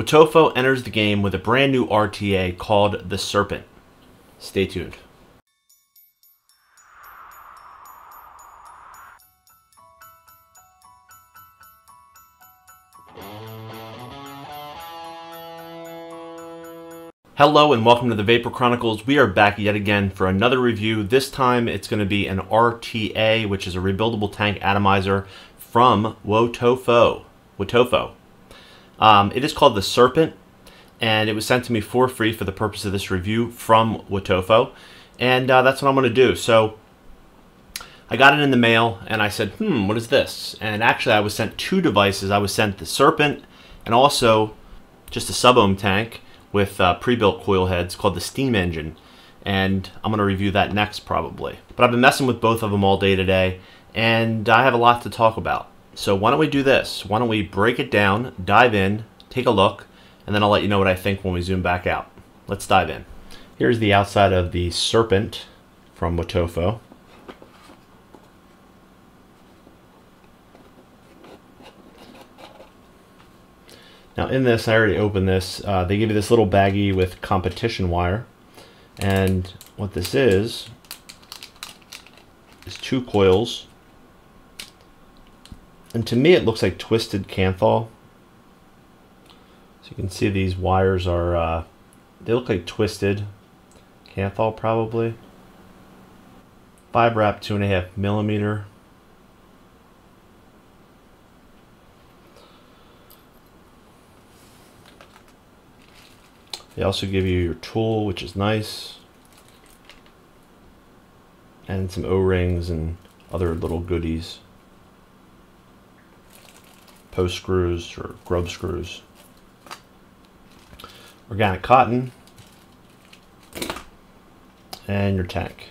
Wotofo enters the game with a brand new RTA called the Serpent. Stay tuned. Hello and welcome to the Vapor Chronicles. We are back yet again for another review. This time it's going to be an RTA, which is a rebuildable tank atomizer from Wotofo. Wotofo. Um, it is called the Serpent, and it was sent to me for free for the purpose of this review from Wotofo, and uh, that's what I'm going to do. So I got it in the mail, and I said, hmm, what is this? And actually I was sent two devices. I was sent the Serpent, and also just a sub-ohm tank, with uh, pre-built coil heads called the Steam Engine, and I'm going to review that next probably. But I've been messing with both of them all day today, and I have a lot to talk about. So why don't we do this? Why don't we break it down, dive in, take a look, and then I'll let you know what I think when we zoom back out. Let's dive in. Here's the outside of the Serpent from Wotofo. Now in this, I already opened this, uh, they give you this little baggie with competition wire. And what this is, is two coils. And to me it looks like twisted Kanthal. So you can see these wires are, uh, they look like twisted Kanthal probably. Five wrap two and a half millimeter. They also give you your tool, which is nice. And some O-rings and other little goodies. Post screws or grub screws. Organic cotton. And your tank.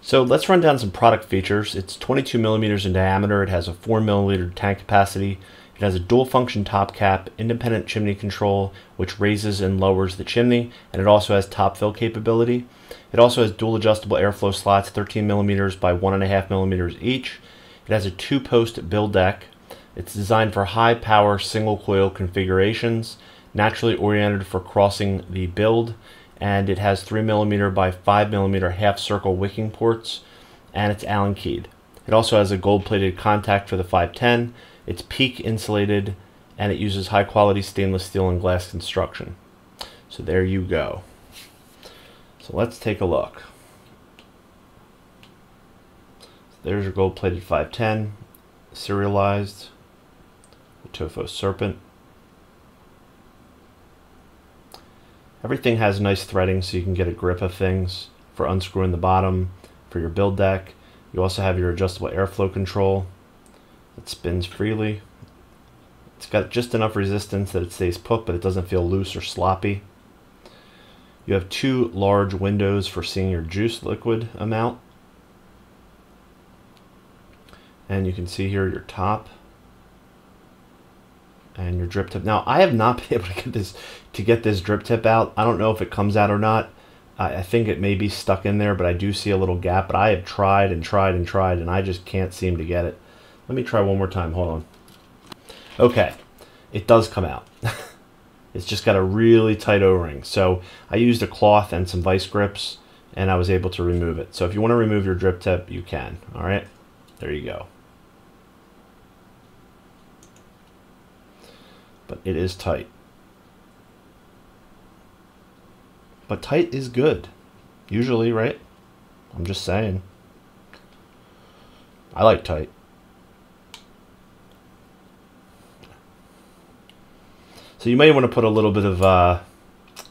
So let's run down some product features. It's 22 millimeters in diameter. It has a 4 milliliter tank capacity. It has a dual function top cap, independent chimney control, which raises and lowers the chimney, and it also has top fill capability. It also has dual adjustable airflow slots, 13 millimeters by 1.5 millimeters each. It has a two post build deck. It's designed for high power single coil configurations, naturally oriented for crossing the build, and it has 3 millimeter by 5 millimeter half circle wicking ports, and it's Allen keyed. It also has a gold plated contact for the 510 it's PEEK insulated and it uses high quality stainless steel and glass construction. So there you go. So let's take a look. There's your gold plated 510, serialized, Wotofo Serpent. Everything has nice threading so you can get a grip of things for unscrewing the bottom for your build deck. You also have your adjustable airflow control it spins freely. It's got just enough resistance that it stays put, but it doesn't feel loose or sloppy. You have two large windows for seeing your juice liquid amount. And you can see here your top and your drip tip. Now, I have not been able to get this to get this drip tip out. I don't know if it comes out or not. I, I think it may be stuck in there, but I do see a little gap. But I have tried and tried and tried, and I just can't seem to get it. Let me try one more time. Hold on. Okay, it does come out. it's just got a really tight O-ring. So I used a cloth and some vice grips and I was able to remove it. So if you want to remove your drip tip, you can. All right, there you go. But it is tight. But tight is good. Usually, right? I'm just saying. I like tight. So you may want to put a little bit of uh,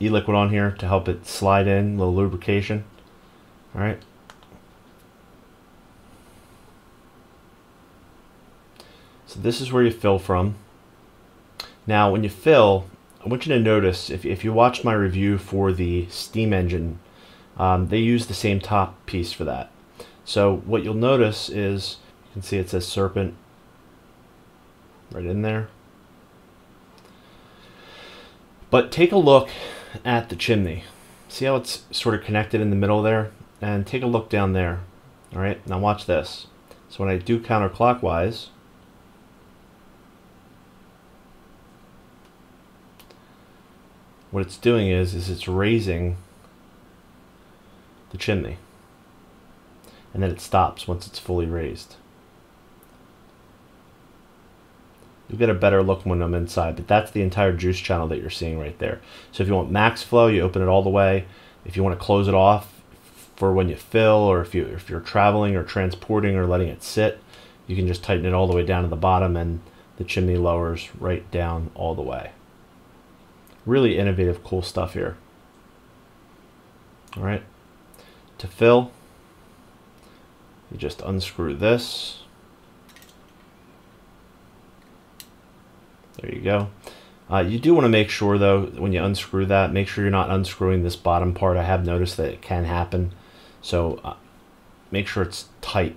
e-liquid on here to help it slide in, a little lubrication. All right. So this is where you fill from. Now when you fill, I want you to notice, if, if you watched my review for the steam engine, um, they use the same top piece for that. So what you'll notice is, you can see it says Serpent right in there. But take a look at the chimney. See how it's sort of connected in the middle there? And take a look down there. All right, now watch this. So when I do counterclockwise, what it's doing is, is it's raising the chimney. And then it stops once it's fully raised. You'll get a better look when I'm inside, but that's the entire juice channel that you're seeing right there. So if you want max flow, you open it all the way. If you want to close it off for when you fill, or if, you, if you're traveling or transporting or letting it sit, you can just tighten it all the way down to the bottom and the chimney lowers right down all the way. Really innovative, cool stuff here. All right, to fill, you just unscrew this. There you go. Uh, you do want to make sure though, when you unscrew that, make sure you're not unscrewing this bottom part. I have noticed that it can happen. So uh, make sure it's tight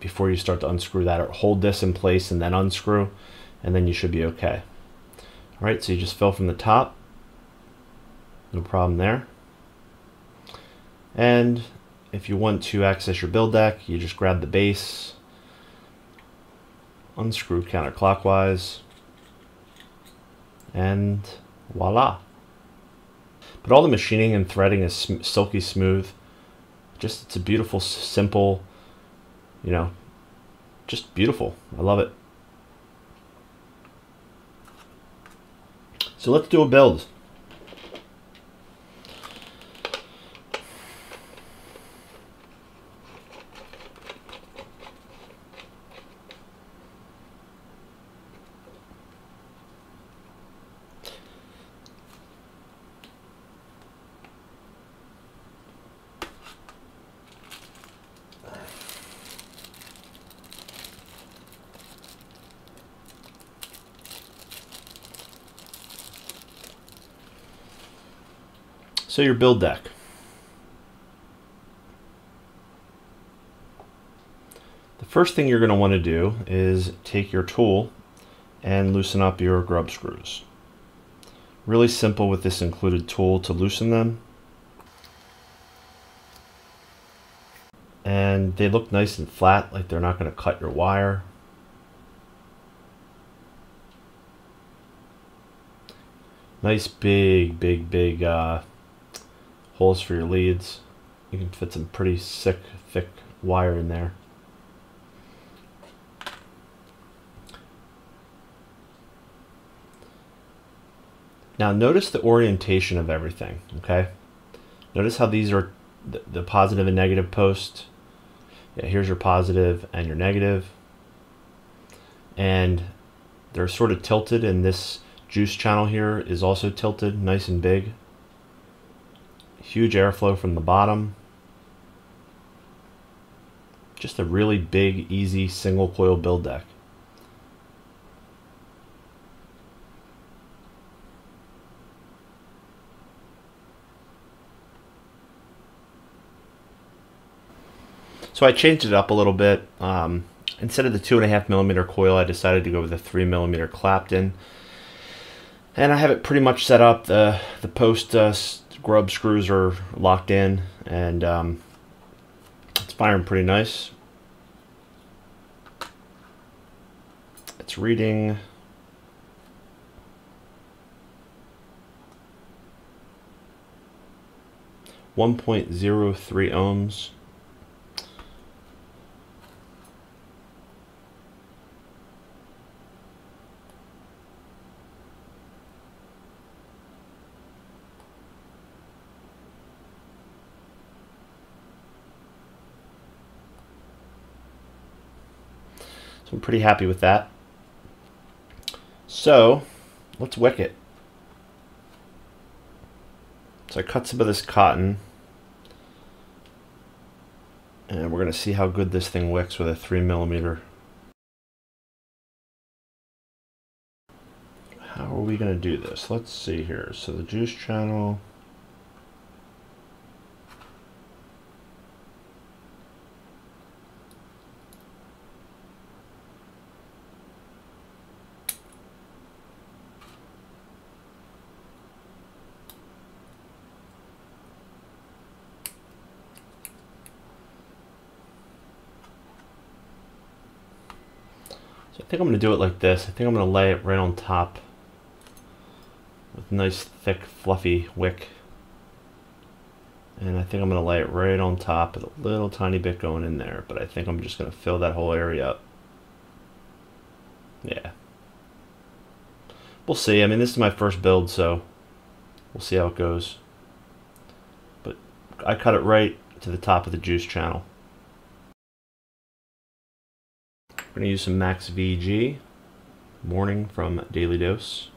before you start to unscrew that or hold this in place and then unscrew and then you should be okay. All right, so you just fill from the top. No problem there. And if you want to access your build deck, you just grab the base, unscrew counterclockwise, and voila. But all the machining and threading is silky smooth. Just, it's a beautiful, simple, you know, just beautiful. I love it. So let's do a build. So your build deck. The first thing you're going to want to do is take your tool and loosen up your grub screws. Really simple with this included tool to loosen them. And they look nice and flat, like they're not going to cut your wire. Nice big, big, big uh, holes for your leads. You can fit some pretty sick, thick wire in there. Now notice the orientation of everything, okay? Notice how these are the, the positive and negative post. Yeah, here's your positive and your negative. And they're sort of tilted and this juice channel here is also tilted, nice and big. Huge airflow from the bottom. Just a really big, easy single coil build deck. So I changed it up a little bit. Um, instead of the two and a half millimeter coil, I decided to go with a three millimeter Clapton. And I have it pretty much set up. The the post uh, grub screws are locked in and um, it's firing pretty nice. It's reading one point zero three ohms. I'm pretty happy with that. So let's wick it. So I cut some of this cotton and we're going to see how good this thing wicks with a 3 millimeter. How are we going to do this? Let's see here. So the juice channel. Think I'm going to do it like this. I think I'm going to lay it right on top with nice thick fluffy wick. And I think I'm going to lay it right on top with a little tiny bit going in there, but I think I'm just going to fill that whole area up. Yeah. We'll see. I mean, this is my first build, so we'll see how it goes. But I cut it right to the top of the juice channel. We're going to use some Max VG, morning from Daily Dose.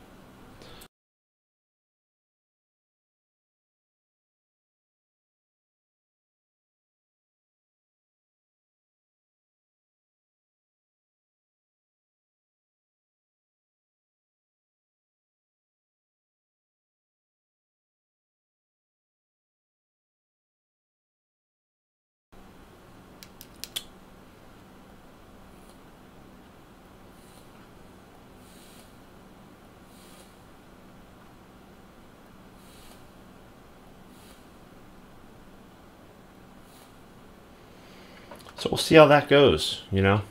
So we'll see how that goes, you know?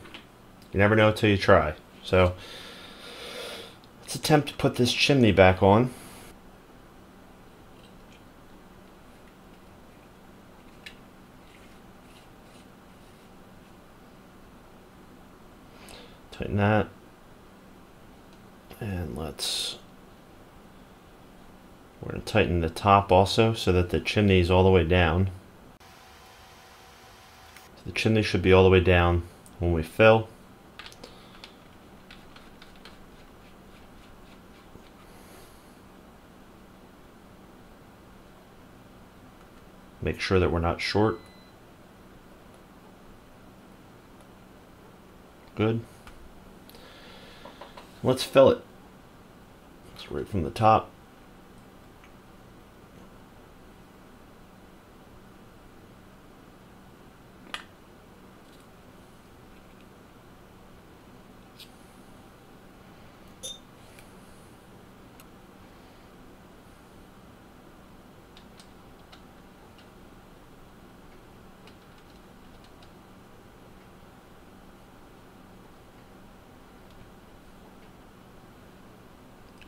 You never know until you try. So let's attempt to put this chimney back on. Tighten that. And let's, we're going to tighten the top also so that the chimney is all the way down. Chimney should be all the way down when we fill. Make sure that we're not short. Good. Let's fill it. It's right from the top.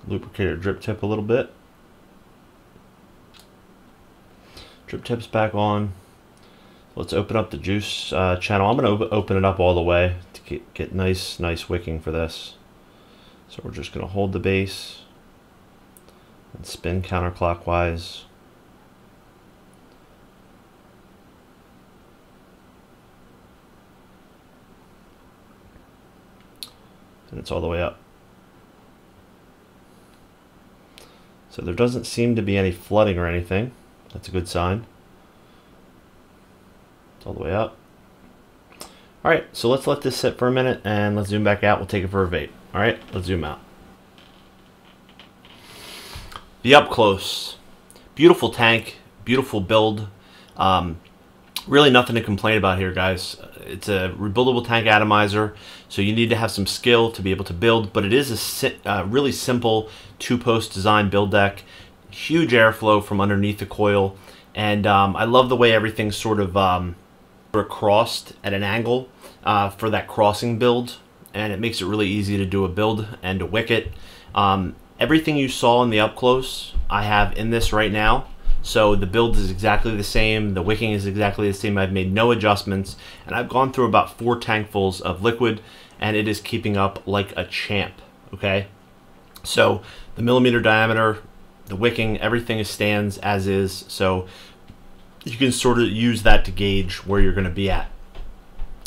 Lubricate our drip tip a little bit. Drip tip's back on. Let's open up the juice uh, channel. I'm going to open it up all the way to get, get nice, nice wicking for this. So we're just going to hold the base and spin counterclockwise. And it's all the way up. So there doesn't seem to be any flooding or anything. That's a good sign. It's all the way up. All right, so let's let this sit for a minute and let's zoom back out. We'll take it for a vape. All right, let's zoom out. The up close. Beautiful tank, beautiful build. Um, really nothing to complain about here, guys. It's a rebuildable tank atomizer, so you need to have some skill to be able to build, but it is a si uh, really simple two-post design build deck. Huge airflow from underneath the coil, and um, I love the way everything's sort of um, crossed at an angle uh, for that crossing build, and it makes it really easy to do a build and to wick it. Um, everything you saw in the up close, I have in this right now. So the build is exactly the same, the wicking is exactly the same, I've made no adjustments, and I've gone through about four tankfuls of liquid, and it is keeping up like a champ, okay? So the millimeter diameter, the wicking, everything stands as is, so you can sort of use that to gauge where you're going to be at.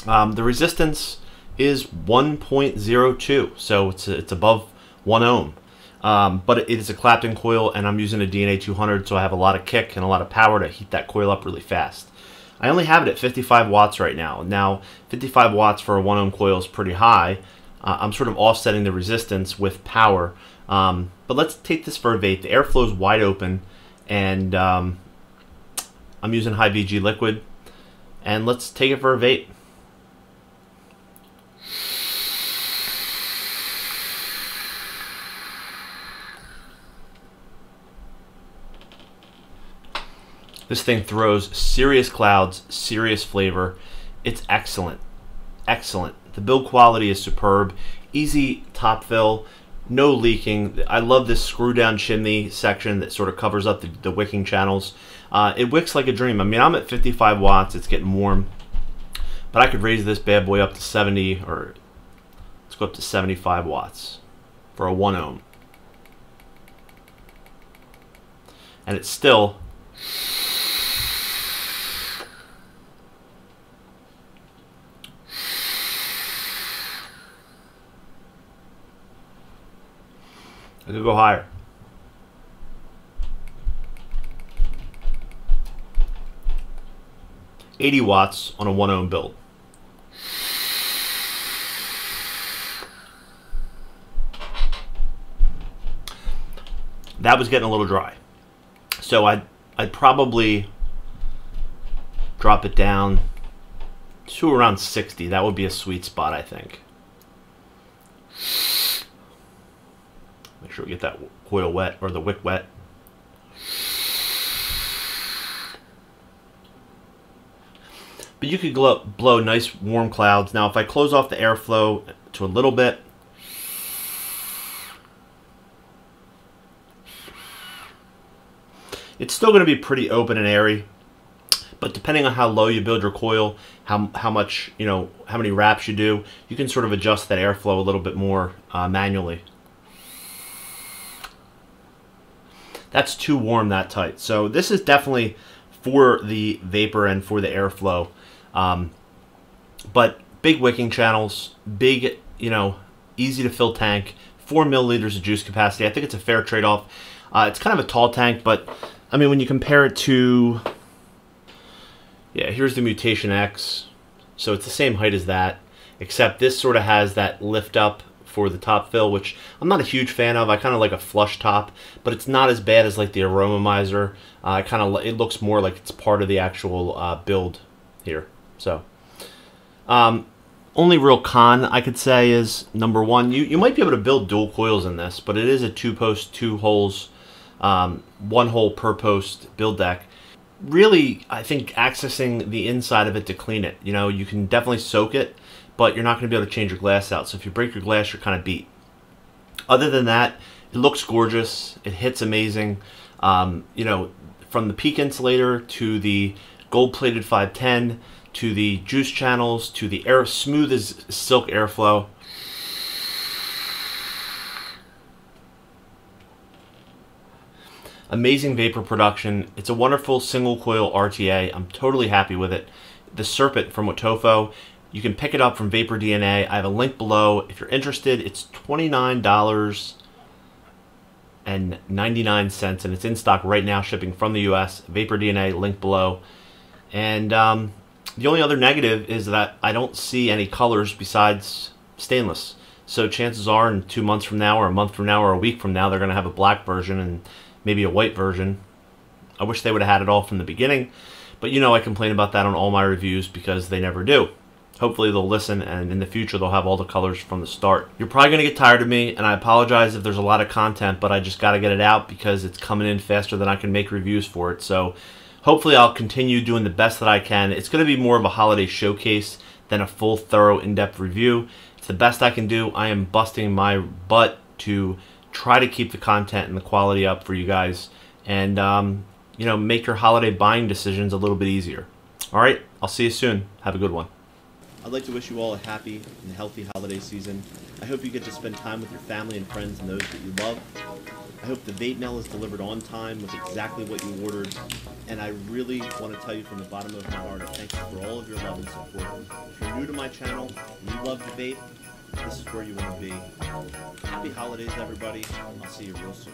Um, the resistance is 1.02, so it's, it's above 1 ohm. Um, but it is a Clapton coil and I'm using a DNA 200 so I have a lot of kick and a lot of power to heat that coil up really fast. I only have it at 55 watts right now. Now 55 watts for a 1 ohm coil is pretty high. Uh, I'm sort of offsetting the resistance with power. Um, but let's take this for a vape. The airflow is wide open and um, I'm using high VG liquid. And let's take it for a vape. This thing throws serious clouds, serious flavor. It's excellent. Excellent. The build quality is superb. Easy top fill, no leaking. I love this screw down chimney section that sort of covers up the, the wicking channels. Uh, it wicks like a dream. I mean, I'm at 55 watts. It's getting warm. But I could raise this bad boy up to 70 or let's go up to 75 watts for a 1 ohm. And it's still I could go higher. Eighty watts on a one ohm build. That was getting a little dry. So I'd, I'd probably drop it down to around 60. That would be a sweet spot, I think. Make sure we get that coil wet or the wick wet. But you could blow, blow nice warm clouds. Now if I close off the airflow to a little bit, it's still going to be pretty open and airy. But depending on how low you build your coil, how, how much, you know, how many wraps you do, you can sort of adjust that airflow a little bit more uh, manually. That's too warm that tight. So this is definitely for the vapor and for the airflow. Um, but big wicking channels, big, you know, easy to fill tank, four milliliters of juice capacity. I think it's a fair trade-off. Uh, it's kind of a tall tank, but I mean, when you compare it to, yeah, here's the Mutation X. So it's the same height as that, except this sort of has that lift up for the top fill, which I'm not a huge fan of. I kind of like a flush top, but it's not as bad as like the Aromamizer. Uh, I kind of it looks more like it's part of the actual uh, build here. So, um, only real con I could say is number one, you you might be able to build dual coils in this, but it is a two post, two holes, um, one hole per post build deck. Really, I think accessing the inside of it to clean it. You know, you can definitely soak it but you're not going to be able to change your glass out. So if you break your glass, you're kind of beat. Other than that, it looks gorgeous. It hits amazing. Um, you know, from the PEEK insulator to the gold-plated 510 to the juice channels to the air smooth as silk airflow. Amazing vapor production. It's a wonderful single coil RTA. I'm totally happy with it. The Serpent from Wotofo you can pick it up from Vapor DNA. I have a link below. If you're interested, it's $29 and 99 cents and it's in stock right now shipping from the US. Vapor DNA link below. And um, the only other negative is that I don't see any colors besides stainless. So chances are in two months from now or a month from now or a week from now they're going to have a black version and maybe a white version. I wish they would have had it all from the beginning. But you know I complain about that on all my reviews because they never do hopefully they'll listen and in the future they'll have all the colors from the start. You're probably going to get tired of me and I apologize if there's a lot of content but I just got to get it out because it's coming in faster than I can make reviews for it. So hopefully I'll continue doing the best that I can. It's going to be more of a holiday showcase than a full thorough in-depth review. It's the best I can do. I am busting my butt to try to keep the content and the quality up for you guys and um, you know make your holiday buying decisions a little bit easier. All right, I'll see you soon. Have a good one. I'd like to wish you all a happy and healthy holiday season. I hope you get to spend time with your family and friends and those that you love. I hope the vape mail is delivered on time with exactly what you ordered. And I really want to tell you from the bottom of my heart, thank you for all of your love and support. If you're new to my channel and you love the vape, this is where you want to be. Happy holidays, everybody. I'll see you real soon.